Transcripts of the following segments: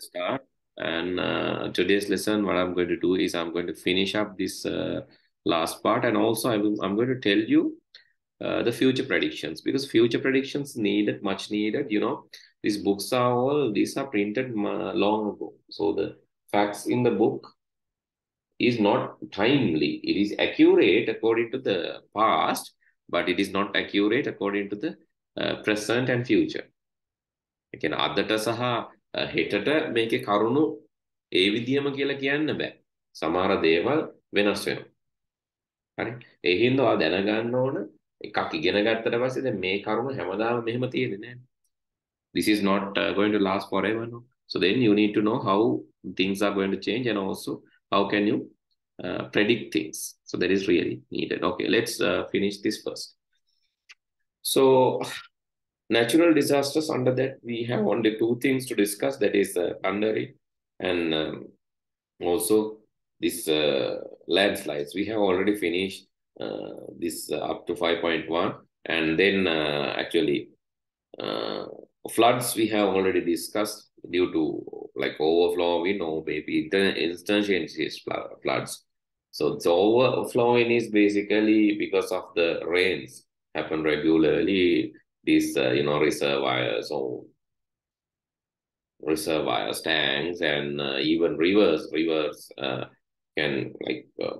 start. And uh, today's lesson what i'm going to do is i'm going to finish up this uh, last part. And also I will, i'm going to tell you uh, the future predictions. Because future predictions needed much needed you know. These books are all these are printed long ago. So the facts in the book is not timely. It is accurate according to the past but it is not accurate according to the uh, present and future. Again Adhata saha හෙටට මේකේ කරුණු ඒ විදියම කියලා කියන්න බෑ. සමහර දේවල් වෙනස් වෙනවා. හරි. ඒ හින්දා ඔයා දැනගන්න ඕන එකක් ඉගෙන ගත්තට පස්සේ දැන් මේ කරුණ හැමදාම මෙහෙම තියෙන්නේ නෑ. This is not uh, going to last forever no. So then you need to know how things are going to change and also how can you uh, predict things. So that is really needed. Okay, let's uh, finish this first. So natural disasters under that we have only two things to discuss that is uh, Kandari and um, also this uh, landslides. We have already finished uh, this uh, up to 5.1 and then uh, actually uh, floods we have already discussed due to like overflow we know maybe the instantaneous floods. So the overflowing is basically because of the rains happen regularly these uh, you know reservoirs or reservoirs tanks and uh, even rivers rivers uh, can like uh,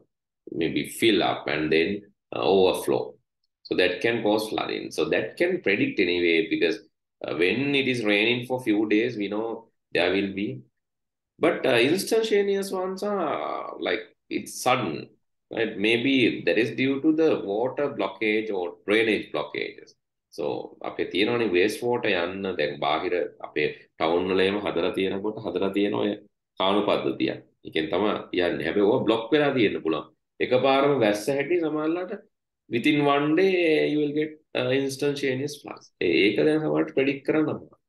maybe fill up and then uh, overflow. So that can cause flooding. So that can predict anyway because uh, when it is raining for few days we know there will be. But instantaneous ones are like it's sudden right? Maybe that is due to the water blockage or drainage blockages සෝ අපේ තියෙනවනේ waves water යන්න දැන් බාහිර අපේ town වලේම හදලා තියෙනකොට හදලා තියෙන ඔය කාණු පද්ධතිය. එකෙන් තමයි යන්නේ. හැබැයි ඕවා බ්ලොක් වෙලා තියෙන්න පුළුවන්. එකපාරම වැස්ස හැටි සමහරලාට within one day you will get uh, instantaneous floods. ඒක දැන් සමහරට ප්‍රෙඩික්ට් කරන්න අමාරුයි.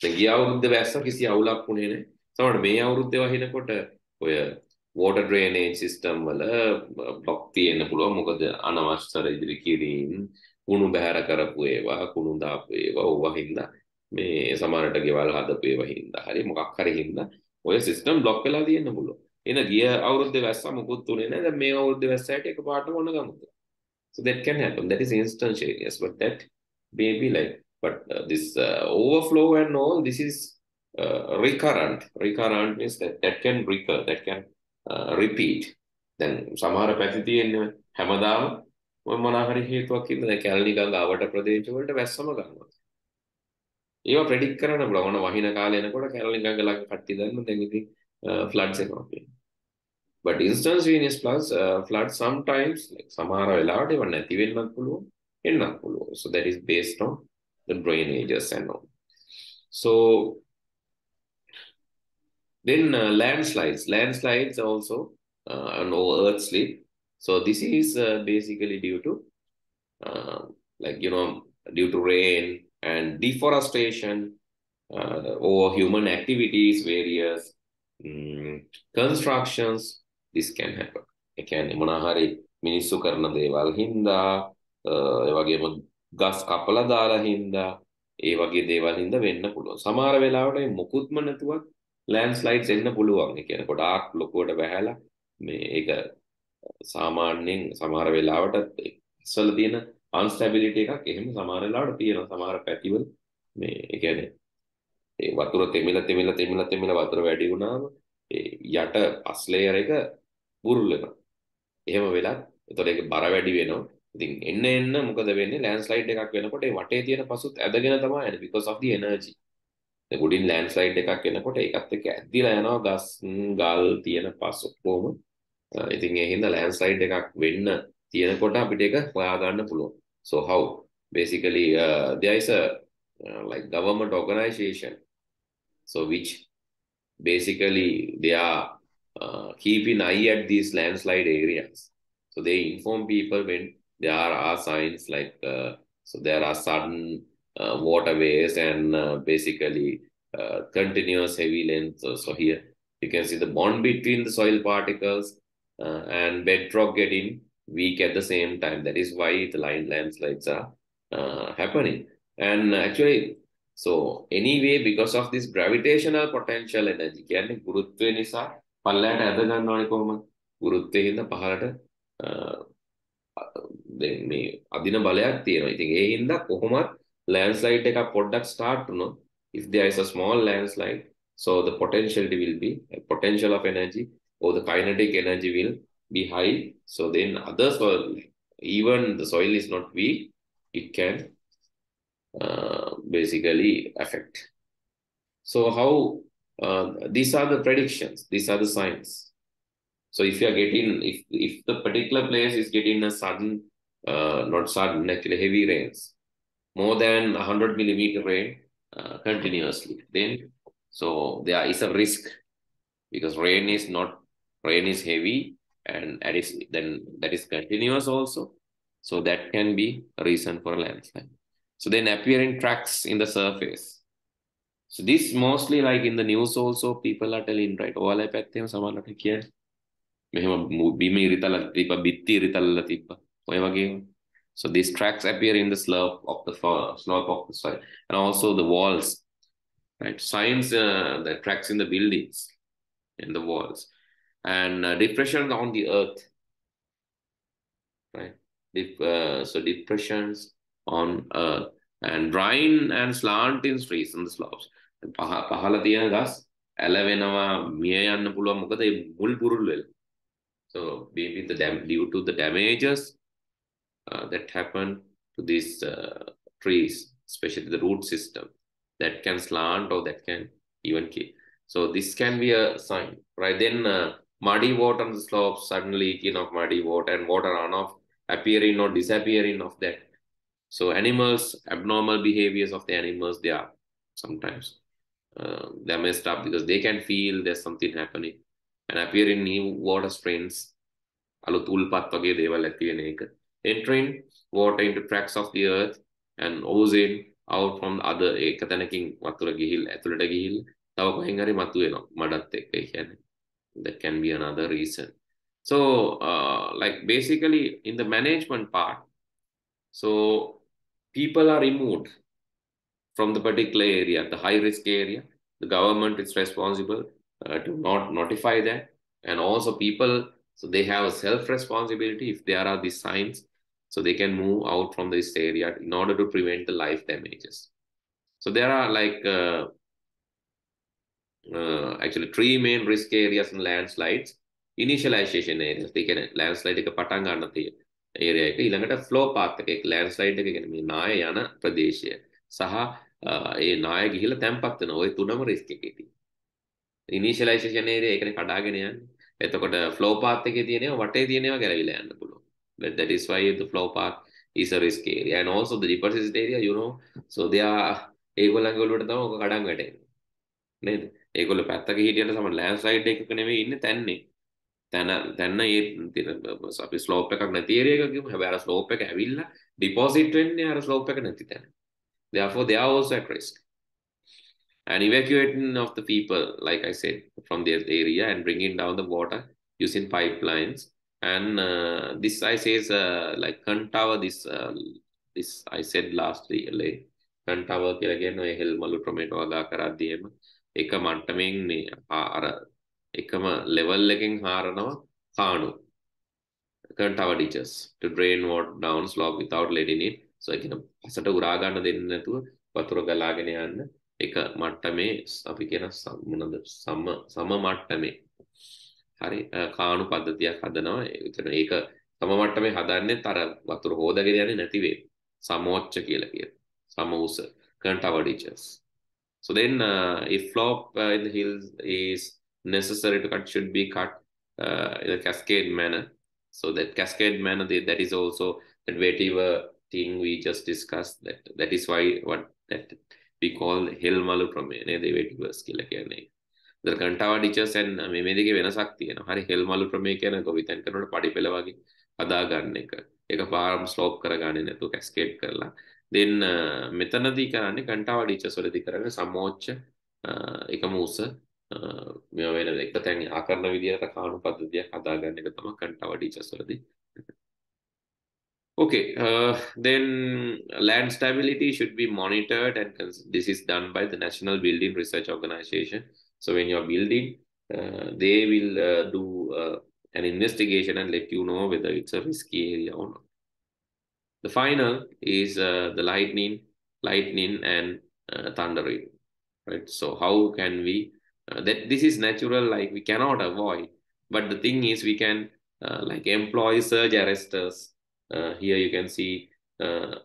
දැන් ගිය අවුරුද්ද වැස්ස කිසි අවුලක් වුණේ නැහැ. සමහරට මේ අවුරුද්දේ වහිනකොට ඔය water drainage system වල බ්ලොක් තියෙන්න පුළුවන්. මොකද අනවශ්‍ය ඉදිරි කිරීම කුණු බැහැර කරපු ඒවා කුණු දාපු ඒවා ඕවා හින්දා මේ සමහරට ගෙවල් හදපු ඒවා හින්දා හරි මොකක් හරි හින්දා ඔය සිස්ටම් බ්ලොක් වෙලා තියෙන්න පුළුවන්. එන ගිය අවුරුද්දේ වැස්ස මුකුත් උනේ නැහැ. දැන් මේ අවුරුද්දේ වැස්සට එකපාරටම ඔන්න ගමුද so that can happen. That is instantaneous but that may be like but uh, this uh, overflow and all this is uh, recurrent. Recurrent means that that can recur that can uh, repeat. Then සමහර පැති තියෙන්නේ හැමදාම ඔය මොනාහරි හේතුවක් හින්දා දැන් කැලණි ගඟ අවට ප්‍රදේශ වලට වැස්සම ගන්නවා. ඒවා ප්‍රෙඩික්ට් කරන්න පුළුවන්. ඔන වහින කාලේ එනකොට කැලණි ගඟ ළඟ කට්ටිය දැම්ම දැන් ඉතින් ෆ්ලඩ්ස් එනවා කියන්නේ. but instantaneous floods uh, flood sometimes like සමහර වෙලාවට ඒවා නැති වෙන්නත් පුළුවන් එන්නත් පුළුවන්. so that is based on the drainages and all. so then uh, landslides landslides also uh, and earth slip So this is uh, basically due to uh, like, you know, due to rain and deforestation uh, or human activities, various um, constructions, this can happen. ඒ කියන්නේ මොනවා හරි මිනිස්සු කරන දේවල් හින්දා uh, ඒ වගේම ගස් කපලා දාලා හින්දා ඒ වගේ දේවල් හින්දා වෙන්න පුළුවන්. සමහර වෙලාවට මොකුත්ම නැතුවත් ලෑන්ඩ් ස්ලයිඩ්ස් එන්න පුළුවන්. ඒ කියන්නේ ගොඩාක් ලොකුවට බහැලා මේ ඒක සාමාන්‍යයෙන් සමහර වෙලාවට ඉස්සල තියෙන අන්ස්ටැබිලිටි එකක් එහෙම සමහර වෙලාවට තියෙනවා. සමහර පැතිවල මේ ඒ කියන්නේ ඒ වතුර තෙමිල තෙමිල තෙමිල තෙමිල වතුර වැඩි වුණාම ඒ යට පස් ලේයර් එක බුරුල් වෙනවා. එහෙම වෙලත් එතකොට ඒක බර වැඩි වෙනවා. ඉතින් එන්න එන්න මොකද වෙන්නේ? ලෑන්ඩ්ස්ලයිඩ් එකක් වෙනකොට ඒ වටේ තියෙන පසුත් ඇදගෙන තමයි එන්නේ because of the energy. ඒ උඩින් ලෑන්ඩ්ස්ලයිඩ් එකක් එනකොට ඒකත් එක්ක ඇද්දිලා යනවා ගස් ගල් තියෙන පස් ඔක්කොම ඉතින් ඒ හින්දා ලෑන්ඩ්ස්ලයිඩ් එකක් වෙන්න තියෙනකොට අපිට ඒක හොයා ගන්න පුළුවන් so how basically uh, there is a uh, like government organization so which basically they are uh, keeping eye at these landslide areas so they inform people when there are signs like uh, so there are sudden uh, waterways and uh, basically uh, continuous heavy length so, so here you can see the bond between the soil particles uh, and bedrock getting weak at the same time. That is why the line landslides are uh, happening. And actually, So anyway, because of this gravitational potential energy, කියන්නේ ගුරුත්වය නිසා පල්ලයට ඇද ගන්නවනේ කොහොමද? ගුරුත්වයෙන් හින්දා පහළට uh, දැන් මේ අදින බලයක් තියෙනවා. ඉතින් ඒ හින්දා කොහොමත් landslide එකක් පොඩ්ඩක් start වුණොත් if there is a small landslide so the potentiality will be potential of energy or the kinetic energy will be high so then other soil even the soil is not weak it can uh, basically affect. So how uh, these are the predictions, these are the signs. So if you are getting, if if the particular place is getting a sudden, uh, not sudden, actually heavy rains, more than 100 millimeter rain uh, continuously, then so there is a risk because rain is not rain is heavy and that is then that is continuous also. So that can be a reason for a landslide. So then appearing tracks in the surface. So this mostly like in the news also people are telling right ඔයාලා පැත්තේම සමහරවිට කියන්නේ මෙහෙම බිම ඉරිතල තිබ්බ බිත්ති ඉරිතල තිබ්බ ඔය වගේ so these tracks appear in the slope of the slope of the soil and also the walls right signs uh, the tracks in the buildings in the walls and uh, depression on the earth right Dep uh, so depressions on earth and drying and slanting trees on the slopes. පහළ තියෙන ගස් ඇලවෙනවා මිය යන්න පුළුවන් මොකද ඒ මුල් පුරුල් වෙලා. So maybe the dam due to the damages uh, that happen to these uh, trees, especially the root system, that can slant or that can even kill. So this can be a sign, right? Then uh, muddy water on the slopes, suddenly leaking of muddy water and water runoff appearing or disappearing of that so animals, abnormal behaviors of the animals, they are sometimes uh, they're messed up because they can feel there's something happening and appear in new water strains. අලුත් උල්පත් වගේ දේවල් ඇති වෙන එක. Entering water into cracks of the earth and ozone out from the other ඒක තැනකින් වතුර ගිහිල් ඇතුළට ගිහිල් තව කොහෙන් හරි මතුවෙනවා මඩත් එක්ක ඒ කියන්නේ that can be another reason so uh, like basically in the management part so people are removed from the particular area, the high risk area. The government is responsible uh, to not notify that. And also people, so they have a self responsibility if there are these signs, so they can move out from this area in order to prevent the life damages. So there are like uh, uh, actually three main risk areas in landslides. Initialization areas, they can landslide එක පටන් ගන්න තියෙන. Area එක. ඊළඟට flow පාත් එක ලෑන්ඩ්ස්ලයිඩ් එක කියන්නේ මේ නාය යන ප්‍රදේශය සහ uh, ඒ නාය ගිහිල්ලා තැම්පත් වෙන ওই තුනම රිස්ක් එකේ තියෙනවා ඉනිෂියලයිසේෂන් ඒරියා ඒකනේ කඩාගෙන යන්නේ. එතකොට ෆ්ලෝ පාත් එකේ තියෙනවා වටේ තියෙනවා ගැලවිලා යන්න පුළුවන්. But that is why the flow path is a risk area. And also the deposit area you know so they are ඒගොල්ලන්ගේ ඔළුවට තමයි ඔක කඩන් වැටෙන්නේ. නේද? ඒගොල්ලෝ පැත්තක හිටියට සම ලෑන්ඩ්ස්ලයිඩ් එකක නෙමෙයි ඉන්නේ තැන්නේ තැන තැන්න ඒ අපි ස්ලෝප් එකක් නැති ඒරියා එකක හැබැයි අර ස්ලෝප් එක ඇවිල්ලා ඩිපොසිට් වෙන්නේ අර ස්ලෝප් එක නැති තැන. Therefore they are also at risk. And evacuating of the people, like I said, from their area and bringing down the water using pipelines. And uh, this I say is uh, like Kantawa, this uh, this I said last year, Kantawa කියලා කියන ඔය හෙල්මලු ටොමේටෝ වගා කරද්දී එම එක මට්ටමින් මේ අර එකම ලෙවල් එකෙන් හාරනවා කාණු. Current tower ditches to drain water down slope without letting it so ඒ කියන පසට උරා ගන්න දෙන්නේ නැතුව වතුර ගලාගෙන යන්න එක මට්ටමේ අපි කියන මොනද? සම සම මට්ටමේ. හරි කාණු පද්ධතියක් හදනවා. එතන ඒක සම මට්ටමේ හදන්නේ තර වතුර හොදගෙන යන්නේ නැති වේ සමෝච්ච කියලා කියන සම උස. Current tower ditches so then uh, if slope uh, in the hills is necessary to cut should be cut uh, in a cascade manner. So that cascade manner, that is also that vetiver thing we just discussed. That that is why what that we call Helmalu ප්‍රමේය නේද වෙටිවර්ස් කියලා කියන්නේ. ඉතින් කන්ටාවා ටිචර්ස් and uh, මේ මේ දෙකේ වෙනසක් තියෙනවා. හරි හෙල්මලු ප්‍රමේය කියන්නේ කොවිතෙන් කරනකොට පඩිපෙළ වගේ හදා ගන්න එක. ඒක පාරම ස්ලෝප් කරගන්නේ නැතුව කැස්කේඩ් කරලා. Then uh, මෙතනදී කරන්නේ කන්ටාවා ටිචර්ස් වලදී කරන්නේ සමෝච්ච එකම උස මේ වෙන එක තැන් ආකරන විදිහට කාණු පද්ධතියක් හදාගන්න එක තමයි කන්ටාව ටීචර්ස් වලදී Okay, uh, then land stability should be monitored, and this is done by the National Building Research Organization. So when you're building, uh, they will uh, do uh, an investigation and let you know whether it's a risky area or not. The final is uh, the lightning, lightning and uh, thundering, right? So how can we? that this is natural, like we cannot avoid. But the thing is, we can like employ surge arresters uh, here you can see uh,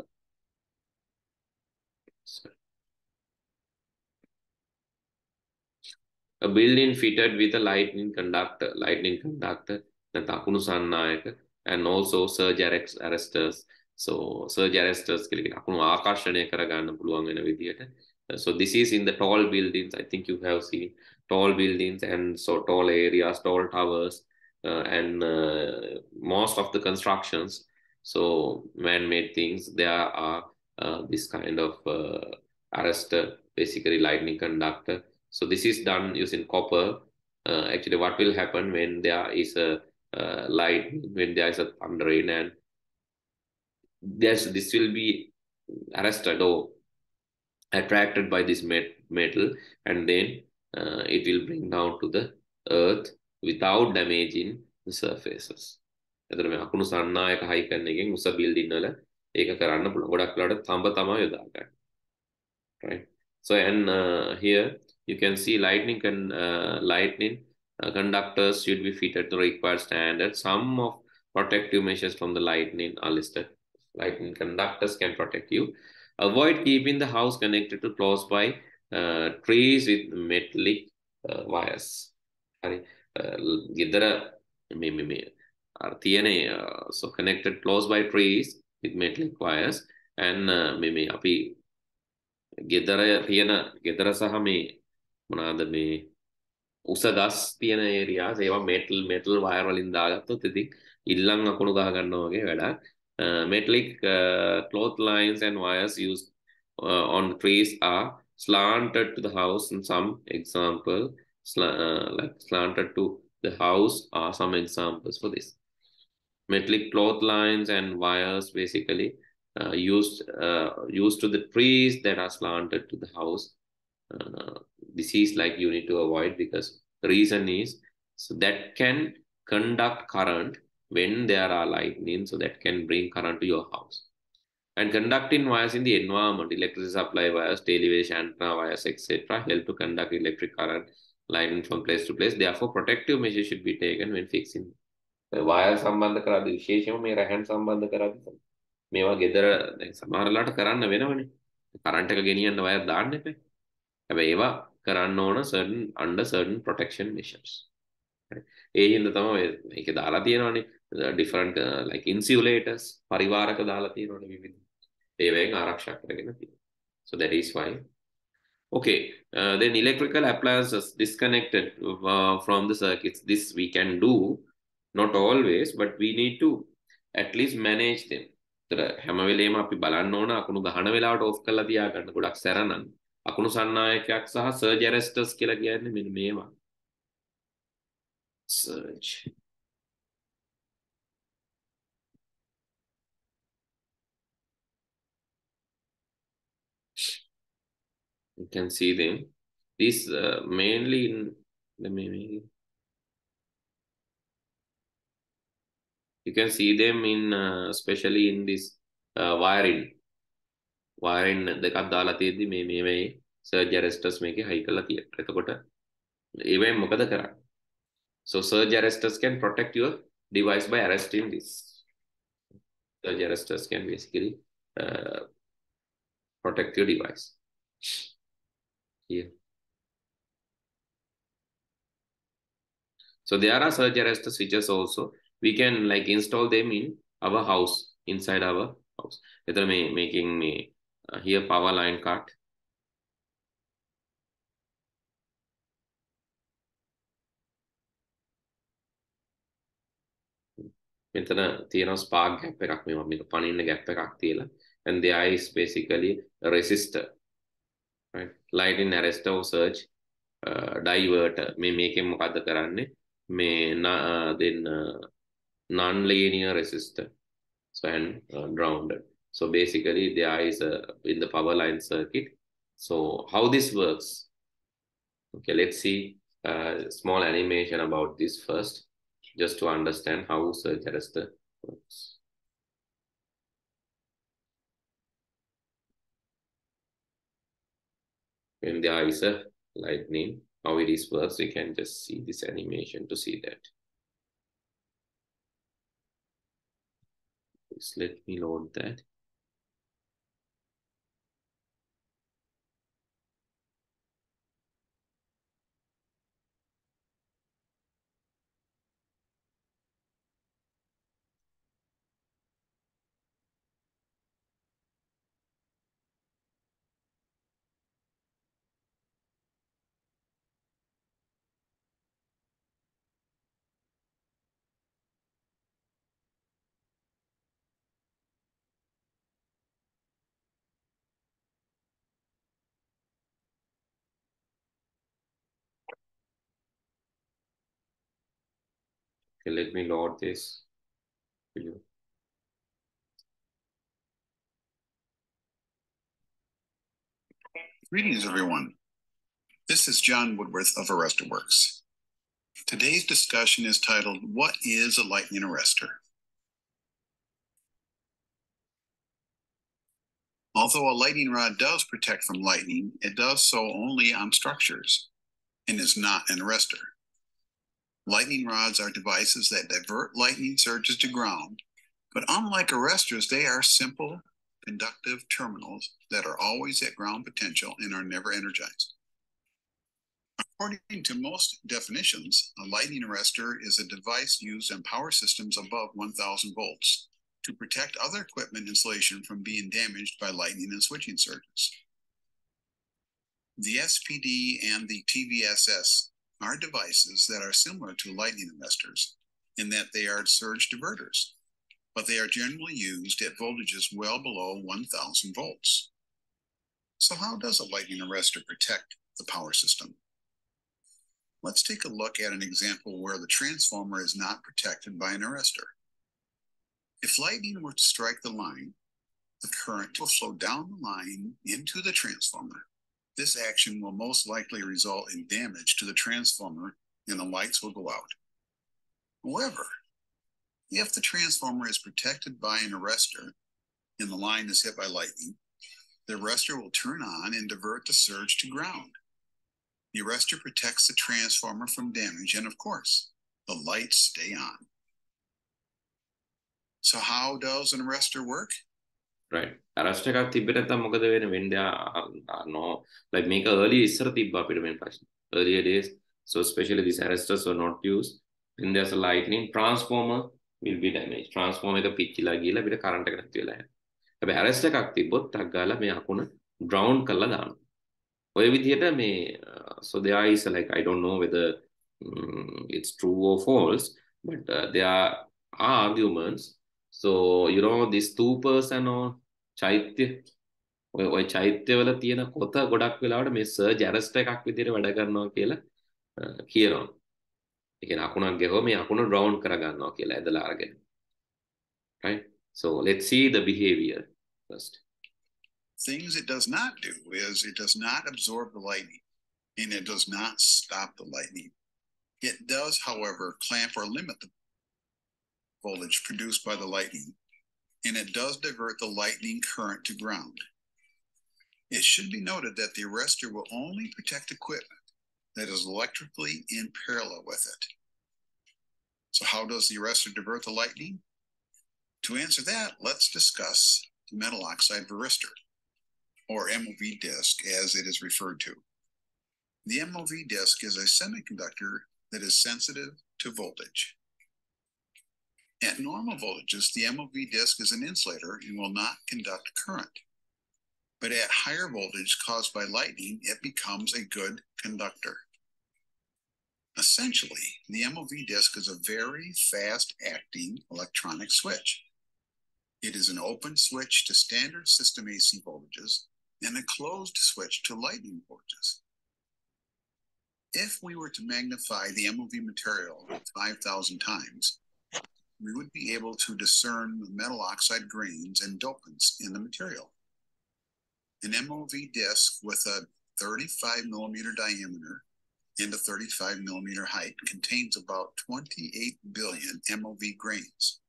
a building fitted with a lightning conductor, lightning conductor, and also surge arresters. So surge arresters So this is in the tall buildings. I think you have seen tall buildings and so tall areas, tall towers, uh, and uh, most of the constructions so man-made things, there are uh, this kind of uh, arrestor, basically lightning conductor. So this is done using copper. Uh, actually, what will happen when there is a uh, light, when there is a thunder rain and there's, this will be arrested or attracted by this met metal and then uh, it will bring down to the earth without damaging the surfaces. එතකොට මේ අකුණු සන්නායක හයි කරන එකෙන් උස building වල ඒක කරන්න පුළුවන්. ගොඩක් වෙලාවට තඹ තමයි යොදා ගන්න. Right. So and uh, here you can see lightning can uh, lightning uh, conductors should be fitted to required standard. Some of protective measures from the lightning are listed. Lightning conductors can protect you. Avoid keeping the house connected to close by uh, trees with metallic uh, wires. හරි. ගෙදර මේ මේ are තියෙන uh, so connected close by trees with metallic wires and uh, මේ අපි ගෙදර තියෙන ගෙදර සහ මේ මොනවාද මේ උස ගස් තියෙන ඒරියාස් ඒවා මෙටල් මෙටල් වයර් වලින් දාගත්තොත් ඉතින් ඉල්ලන් අකුණු ගහ ගන්නවා වගේ වැඩක් uh, metallic uh, cloth lines and wires used uh, on trees are slanted to the house in some example sl uh, like slanted to the house are some examples for this metallic cloth lines and wires basically uh, used uh, used to the trees that are slanted to the house. Uh, this is like you need to avoid because reason is so that can conduct current when there are lightning, so that can bring current to your house. And conducting wires in the environment, electricity supply wires, television antenna wires, etc., help to conduct electric current lightning from place to place. Therefore, protective measures should be taken when fixing වායල් සම්බන්ධ කරද්දී විශේෂයෙන්ම මේ රැහන් සම්බන්ධ කරද්දී මේවා ගෙදර දැන් සමහරලාට කරන්න වෙනවනේ කරන්ට් එක ගෙනියන්න වයර් දාන්න එපා හැබැයි ඒවා කරන්න ඕන certain under certain protection measures ඒ හින්දා තමයි මේකේ දාලා තියෙනවානේ Uh, different uh, like insulators පරිවාරක දාලා තියෙනවානේ විවිධ ඒවෙන් ආරක්ෂා කරගෙන තියෙනවා so that is why. Okay uh, then electrical appliances disconnected uh, from the circuits. This we can do not always but we need to at least manage them. තර හැම වෙලේම අපි බලන්න ඕන අකුණු ගහන වෙලාවට ඔෆ් කරලා තියාගන්න. ගොඩක් සැරනම් අකුණු සන්නායකයක් සහ සර්ජ් ඇරෙස්ටර්ස් කියලා කියන්නේ මෙන්න මේවා. Search you can see them this uh, mainly in the maybe you can see them in uh, especially in this uh, wiring wiring දෙකක් දාලා තියෙද්දි මේ මේ මේ surge arresters මේකේ high කරලා තියෙනවා. එතකොට ඒවෙන් මොකද කරන්නේ? So surge arresters can protect your device by arresting this. Surge arresters can basically uh, protect your device. Here. So there are surge arrester switches also we can like install them in our house inside our house එතන මේ making me uh, here power line cut මෙතන තියෙනවා spark gap එකක් මේ මේක පනින්න gap එකක් තියලා and there is basically a resistor right? Light in arrest search uh, divert මේ මේකෙන් මොකද්ද කරන්නේ? මේ uh, then uh, non-linear resistor so and uh, grounded so basically there is a in the power line circuit. So how this works? Okay let's see a small animation about this first just to understand how surge arrestor works. When there is a lightning, how it is works, we can just see this animation to see that. Please let me load that. Okay, let me load this for you. Greetings, everyone. This is John Woodworth of ArresterWorks. Today's discussion is titled, What is a Lightning Arrestor? Although a lightning rod does protect from lightning, it does so only on structures and is not an arrestor. Lightning rods are devices that divert lightning surges to ground, but unlike arrestors, they are simple conductive terminals that are always at ground potential and are never energized. According to most definitions, a lightning arrestor is a device used in power systems above 1000 volts to protect other equipment insulation from being damaged by lightning and switching surges. The SPD and the TVSS are devices that are similar to lightning arrestors in that they are surge diverters, but they are generally used at voltages well below 1000 volts. So how does a lightning arrestor protect the power system? Let's take a look at an example where the transformer is not protected by an arrestor. If lightning were to strike the line, the current will flow down the line into the transformer. This action will most likely result in damage to the transformer and the lights will go out. However, if the transformer is protected by an arrestor and the line is hit by lightning, the arrestor will turn on and divert the surge to ground. The arrestor protects the transformer from damage, and of course, the lights stay on. So how does an arrestor work? Right. Arrestor එකක් තිබ්බට නැත්නම් මොකද වෙන්නේ when there are no like මේක early ඉස්සර තිබ්බා අපිට මේ ප්‍රශ්න. Earlier days so especially these arrestors were not used. When there's a lightning transformer will be damaged. Transformer එක පිච්චිලා ගිහලා අපිට current එක නැති වෙලා යනවා. හැබැයි arrest එකක් තිබ්බොත් ටක් ගාලා මේ අකුණ ground කරලා දානවා. ඔය විදිහට මේ uh, so there is like I don't know whether um, it's true or false but uh, there are arguments so you know this stupas and all චෛත්‍ය ඔය ඔය චෛත්‍යවල තියෙන කොත ගොඩක් වෙලාවට මේ සර්ජ් ඇරස්ට් එකක් විදිහට වැඩ කරනවා කියලා කියනවා. ඒ කියන්නේ අකුණක් ගැහුවා මේ අකුණ රවුන්ඩ් කරගන්නවා කියලා ඇදලා අරගෙන. Right? So let's see the behavior first. Things it does not do is it does not absorb the lightning and it does not stop the lightning. It does, however, clamp or limit the voltage produced by the lightning, and it does divert the lightning current to ground. It should be noted that the arrestor will only protect equipment that is electrically in parallel with it. So how does the arrestor divert the lightning? To answer that, let's discuss the metal oxide varistor, or MOV disk as it is referred to. The MOV disk is a semiconductor that is sensitive to voltage. At normal voltages, the MOV disk is an insulator and will not conduct current. But at higher voltage caused by lightning, it becomes a good conductor. Essentially, the MOV disk is a very fast acting electronic switch. It is an open switch to standard system AC voltages and a closed switch to lightning voltages. If we were to magnify the MOV material 5,000 times, we would be able to discern metal oxide grains and dopants in the material. An MOV disc with a 35 millimeter diameter and a 35 millimeter height contains about 28 billion MOV grains.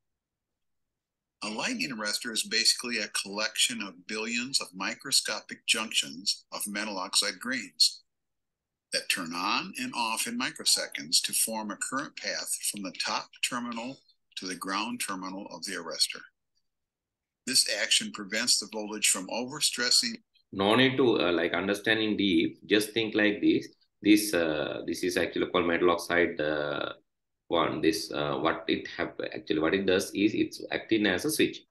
A lightning arrestor is basically a collection of billions of microscopic junctions of metal oxide grains that turn on and off in microseconds to form a current path from the top terminal to the ground terminal of the arrestor. This action prevents the voltage from overstressing. No need to uh, like understanding deep. Just think like this. This uh, this is actually called metal oxide uh, one. This uh, what it have actually what it does is it's acting as a switch.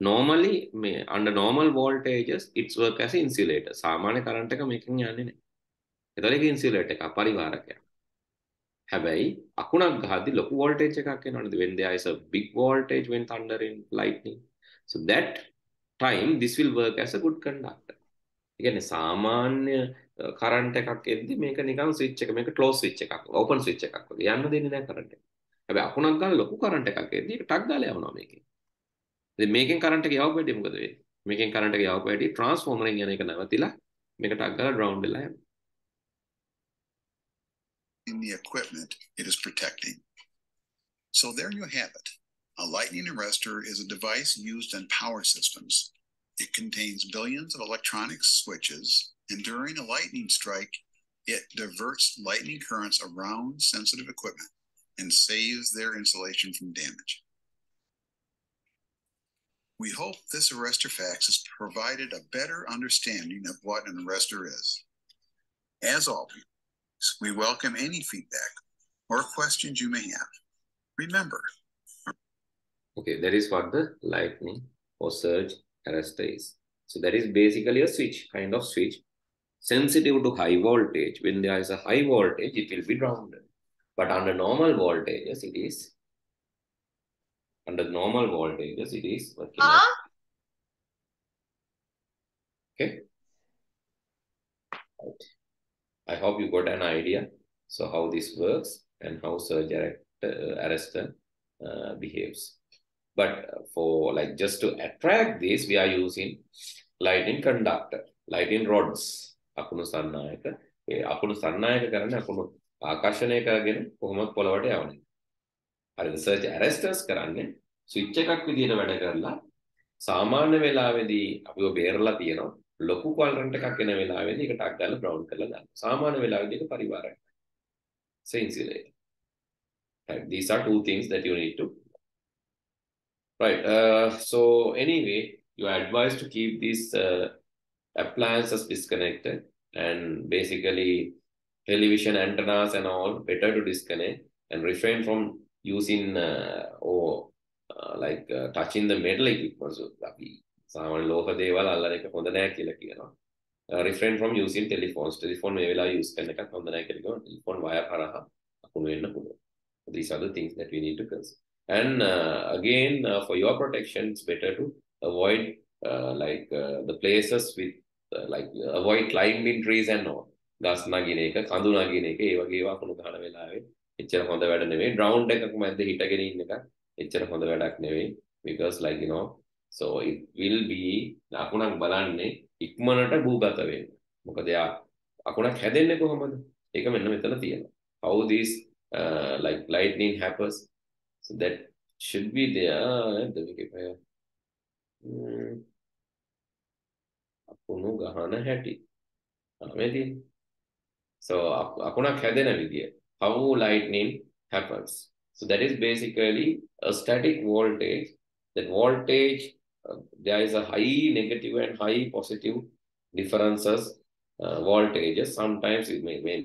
Normally under normal voltages it's work as an insulator. සාමාන්‍ය current එක මේකෙන් යන්නේ නැහැ. එතකොට ඒක insulator එකක් පරිවාරකයක්. හැබැයි අකුණක් ගහද්දි ලොකු voltage එකක් එනවනේ. When there is a big voltage when thunder in lightning. So that time this will work as a good conductor. ඒ කියන්නේ සාමාන්‍ය uh, කරන්ට් එකක් එද්දි මේක නිකන් ස්විච් එක මේක ක්ලෝස් ස්විච් එකක් ඕපන් ස්විච් එකක් වගේ. යන්න දෙන්නේ නැහැ කරන්ට් එක. හැබැයි අකුණක් ගාලා ලොකු කරන්ට් එකක් එද්දි ඒක ටක් ගාලා යවනවා මේකෙන්. ඉතින් මේකෙන් කරන්ට් එක යවපු වැඩි මොකද වෙන්නේ? මේකෙන් කරන්ට් එක යවපු වැඩි ට්‍රාන්ස්ෆෝමරෙන් යන එක නැවතිලා මේක ටක් ගාලා ග්‍රවුන්ඩ් වෙලා යනවා. In the equipment it is protecting. So there you have it. A lightning arrestor is a device used in power systems. It contains billions of electronic switches, and during a lightning strike, it diverts lightning currents around sensitive equipment and saves their insulation from damage. We hope this arrestor facts has provided a better understanding of what an arrestor is. As always, we welcome any feedback or questions you may have. Remember. Okay, that is what the lightning or surge arrestor is. So that is basically a switch, kind of switch, sensitive to high voltage. When there is a high voltage, it will be grounded. But under normal voltages, it is under normal voltages, it is working. Uh -huh. Okay. Right. I hope you got an idea. So how this works and how surge uh, arrestor uh, behaves. But for like just to attract this, we are using lightning conductor, lightning rods. අකුණු සන්නායක ඒ අකුණු සන්නායක කරන්නේ අකුණු ආකර්ෂණය කරගෙන කොහොමද පොළවට යවන්නේ. හරිද? Search ඇරෙස්ටර්ස් කරන්නේ ස්විච් එකක් විදිහට වැඩ කරලා සාමාන්‍ය වෙලාවේදී අපිව බේරලා තියෙනවා. ලොකු කලරන්ට් එකක් එන වෙලාවේදී ඒක ටක් ගාලා බ්‍රවුන් කරලා දාන්න. සාමාන්‍ය වෙලාවේදී ඒක පරිවාරයක්. Sensitive. Right. These are two things that you need to. Right. Uh, so anyway, you are advised to keep these uh, appliances disconnected and basically television antennas and all better to disconnect and refrain from using uh, or uh, like uh, touching the metal equipment. So, සාමාන්‍ය ලෝහ දේවල් අල්ලන එක හොඳ නෑ කියලා කියනවා. Uh, refrain from using telephones. telephone මේ වෙලාව use කරන එකත් හොඳ නෑ කියලා කියනවා. telephone wire හරහා අකුණු වෙන්න පුළුවන්. These are the things that we need to consider. And uh, again, uh, for your protection, it's better to avoid uh, like uh, the places with uh, like avoid climbing trees and all. ගස් නගින එක, කඳු නගින එක, ඒ වගේ ඒවා කුණු ගන්න වෙලාවේ එච්චර හොඳ වැඩ නෙවෙයි. ground එකක මැද්ද හිටගෙන ඉන්න එක එච්චර හොඳ වැඩක් නෙවෙයි. because like you know so it will be අකුණක් බලන්නේ ඉක්මනට භූගත වෙන්න. මොකද යා අකුණක් හැදෙන්නේ කොහොමද? ඒක මෙන්න මෙතන තියෙනවා. How this uh, like lightning happens. So that should be there. නේද මේකේ අකුණු hmm. ගහන හැටි. මේ තියෙන්නේ. So අකුණක් හැදෙන විදිය. How lightning happens. So that is basically a static voltage. That voltage there is a high negative and high positive differences uh, voltages. Sometimes it may, may